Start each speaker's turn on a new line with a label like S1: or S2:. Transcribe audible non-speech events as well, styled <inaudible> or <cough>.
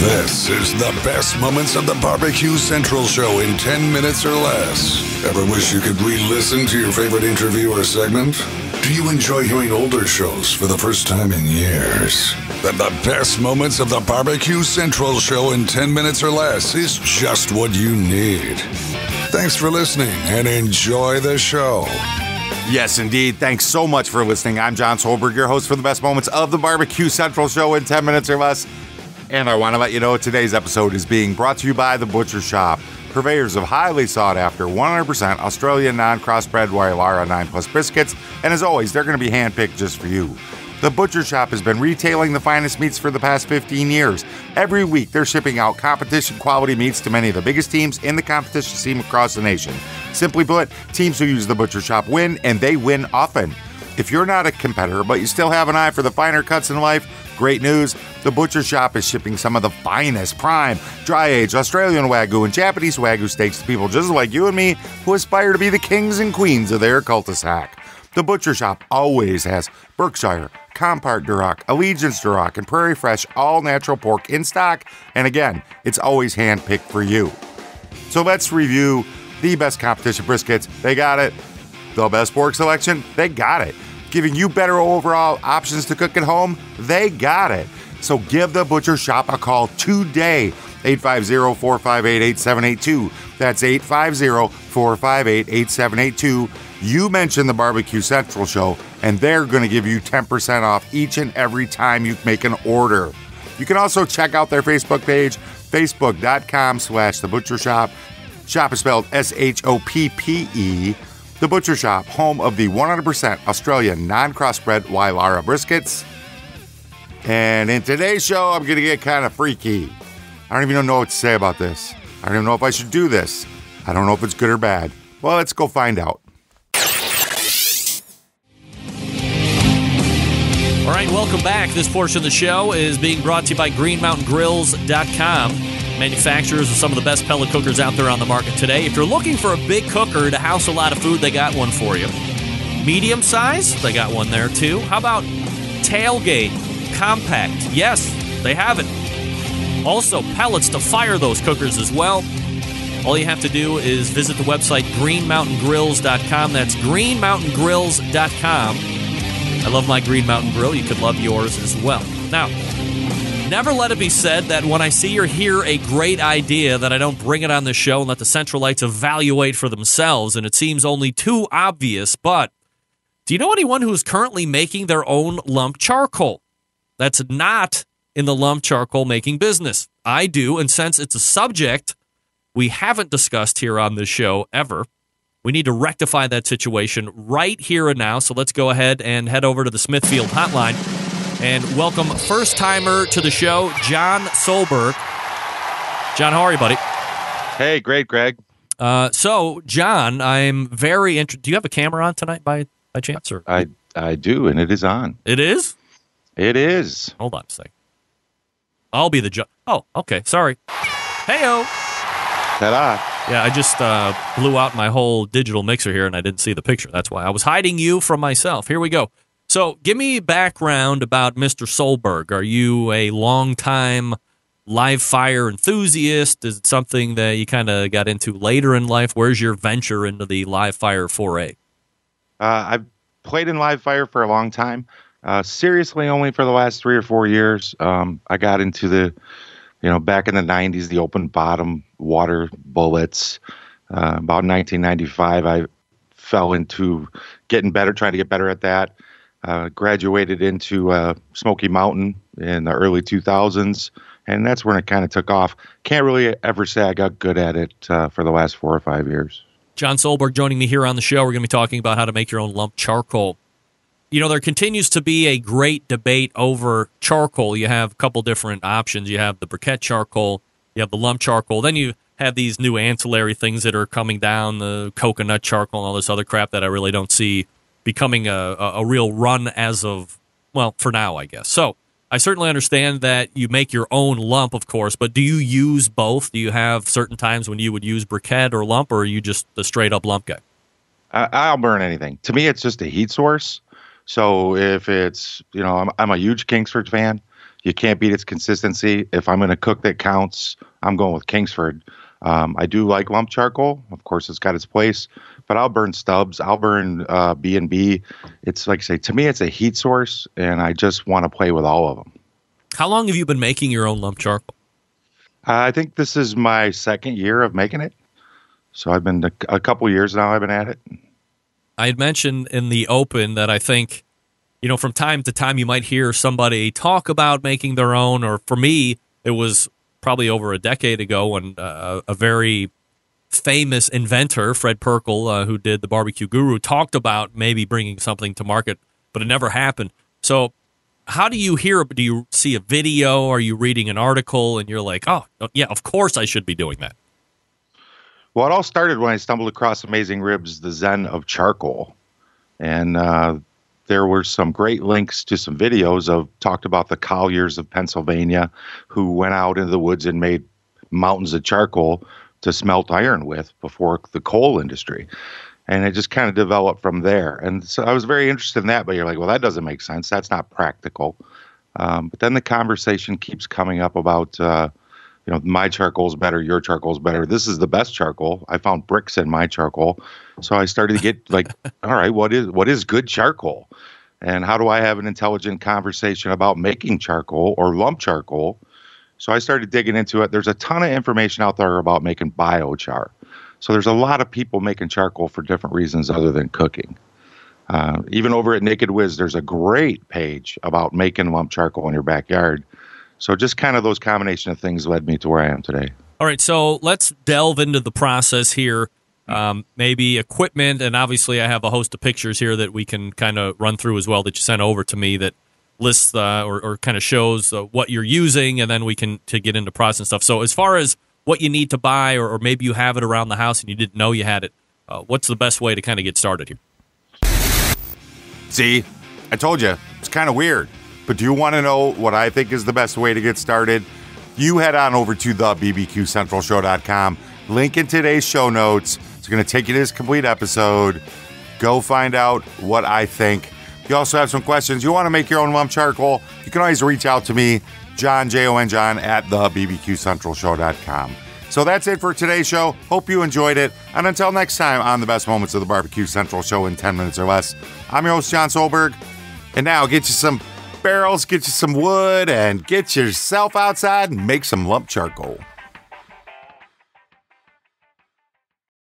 S1: This is the best moments of the Barbecue Central show in 10 minutes or less. Ever wish you could re listen to your favorite interview or segment? Do you enjoy hearing older shows for the first time in years? Then the best moments of the Barbecue Central show in 10 minutes or less is just what you need. Thanks for listening and enjoy the show.
S2: Yes, indeed. Thanks so much for listening. I'm Jon Solberg, your host for the best moments of the Barbecue Central show in 10 minutes or less. And I want to let you know today's episode is being brought to you by The Butcher Shoppe, purveyors of highly sought after 100% Australian non crossbred Wylarah 9 Plus briskets. And as always, they're going to be handpicked just for you. The Butcher Shoppe has been retailing the finest meats for the past 15 years. Every week, they're shipping out competition quality meats to many of the biggest teams in the competition scene across the nation. Simply put, teams who use the Butcher Shoppe win, and they win often. If you're not a competitor, but you still have an eye for the finer cuts in life, great news. The Butcher Shoppe is shipping some of the finest prime, dry aged Australian Wagyu and Japanese Wagyu steaks to people just like you and me who aspire to be the kings and queens of their cul-de-sac. The Butcher Shoppe always has Berkshire, Compart Duroc, Allegiance Duroc, and Prairie Fresh all natural pork in stock. And again, it's always handpicked for you. So let's review the best competition briskets. They got it. The best pork selection. They got it. Giving you better overall options to cook at home. They got it. So give the Butcher Shoppe a call today. 850 458 8782. That's 850 458 8782. You mention the Barbecue Central show, and they're going to give you 10% off each and every time you make an order. You can also check out their Facebook page, facebook.com slash the butcher shop. Shop is spelled S H O P P E. The Butcher Shoppe, home of the 100% Australian non crossbred Wylarah briskets. And in today's show, I'm going to get kind of freaky. I don't even know what to say about this. I don't even know if I should do this. I don't know if it's good or bad. Well, let's go find out.
S3: All right, welcome back. This portion of the show is being brought to you by GreenMountainGrills.com, manufacturers of some of the best pellet cookers out there on the market today. If you're looking for a big cooker to house a lot of food, they got one for you. Medium size, they got one there too. How about tailgate, compact? Yes, they have it. Also, pellets to fire those cookers as well. All you have to do is visit the website greenmountaingrills.com. That's greenmountaingrills.com. I love my Green Mountain Grill. You could love yours as well. Now, never let it be said that when I see or hear a great idea that I don't bring it on the show and let the Centralites evaluate for themselves, and it seems only too obvious. But do you know anyone who is currently making their own lump charcoal? That's not in the lump charcoal making business. I do, and since it's a subject we haven't discussed here on this show ever, we need to rectify that situation right here and now. So let's go ahead and head over to the Smithfield hotline and welcome first timer to the show, Jon Solberg. Jon, how are you, buddy?
S4: Hey, great, Greg.
S3: Uh, so, Jon, I'm very interested. Do you have a camera on tonight by by chance? Or
S4: I I do, and it is on.
S3: it is.
S4: It is.
S3: Hold on a second. I'll be the judge. Oh, okay. Sorry. Heyo.
S4: Ta-da.
S3: Yeah, I just uh, blew out my whole digital mixer here, and I didn't see the picture. That's why I was hiding you from myself. Here we go. So, give me background about Mr. Solberg. Are you a longtime live fire enthusiast? Is it something that you kind of got into later in life? Where's your venture into the live fire foray?
S4: Uh, I've played in live fire for a long time. Uh, seriously, only for the last three or four years. Um, I got into the, you know, back in the '90s, the open bottom water bullets. Uh, about 1995, I fell into getting better, trying to get better at that. Uh, graduated into uh, Smokey Mountain in the early 2000s, and that's when it kind of took off. Can't really ever say I got good at it uh, for the last four or five years.
S3: Jon Solberg joining me here on the show. We're going to be talking about how to make your own lump charcoal. You know, there continues to be a great debate over charcoal. You have a couple different options. You have the briquette charcoal, you have the lump charcoal, then you have these new ancillary things that are coming down, the coconut charcoal and all this other crap that I really don't see becoming a, a, real run as of, well, for now, I guess. So I certainly understand that you make your own lump, of course, but do you use both? Do you have certain times when you would use briquette or lump, or are you just the straight up lump guy?
S4: I, I'll burn anything. To me, it's just a heat source. So if it's, you know, I'm, I'm a huge Kingsford fan.
S2: You can't beat its consistency. If I'm going to cook that counts, I'm going with Kingsford. Um, I do like lump charcoal. Of course, it's got its place, but I'll burn Stubb's. I'll burn uh, B and B. It's like I say to me, it's a heat source, and I just want to play with all of them.
S3: How long have you been making your own lump charcoal?
S2: Uh, I think this is my second year of making it. So I've been a, a couple years now. I've been at it.
S3: I had mentioned in the open that I think, you know, from time to time you might hear somebody talk about making their own, or for me, it was probably over a decade ago when uh, a very famous inventor, Fred Pirkle, uh, who did the Barbecue Guru, talked about maybe bringing something to market, but it never happened. So, how do you hear? Do you see a video? Are you reading an article and you're like, oh, yeah, of course I should be doing that?
S2: Well, it all started when I stumbled across Amazing Ribs, the Zen of Charcoal. And uh, there were some great links to some videos of talked about the Colliers of Pennsylvania who went out into the woods and made mountains of charcoal to smelt iron with before the coal industry. And it just kind of developed from there. And so I was very interested in that, but you're like, well, that doesn't make sense. That's not practical. Um, but then the conversation keeps coming up about, uh, you know, my charcoal is better, your charcoal is better. This is the best charcoal. I found bricks in my charcoal, so I started to get like, <laughs> all right, what is what is good charcoal, and how do I have an intelligent conversation about making charcoal or lump charcoal? So I started digging into it. There's a ton of information out there about making biochar. So there's a lot of people making charcoal for different reasons other than cooking. Uh, even over at Naked Whiz, there's a great page about making lump charcoal in your backyard so just kind of those combination of things led me to where I am today.
S3: All right, so let's delve into the process here. Um, maybe equipment, and obviously I have a host of pictures here that we can kind of run through as well that you sent over to me that lists uh, or, or kind of shows uh, what you're using, and then we can to get into process and stuff. So as far as what you need to buy, or, or maybe you have it around the house and you didn't know you had it, uh, what's the best way to kind of get started here?
S5: See, I told you it's kind of weird. But do you want to know what I think is the best way to get started? You head on over to the bbqcentralshow.com. Link in today's show notes. It's going to take you to this complete episode. Go find out what I think. You also have some questions, you want to make your own lump charcoal, you can always reach out to me, Jon, J O N Jon, at the bbqcentralshow.com. So that's it for today's show. Hope you enjoyed it. And until next time on the best moments of the Barbecue Central show in 10 minutes or less, I'm your host, Jon Solberg. And now get you some barrels, get you some wood, and get yourself outside and make some lump charcoal.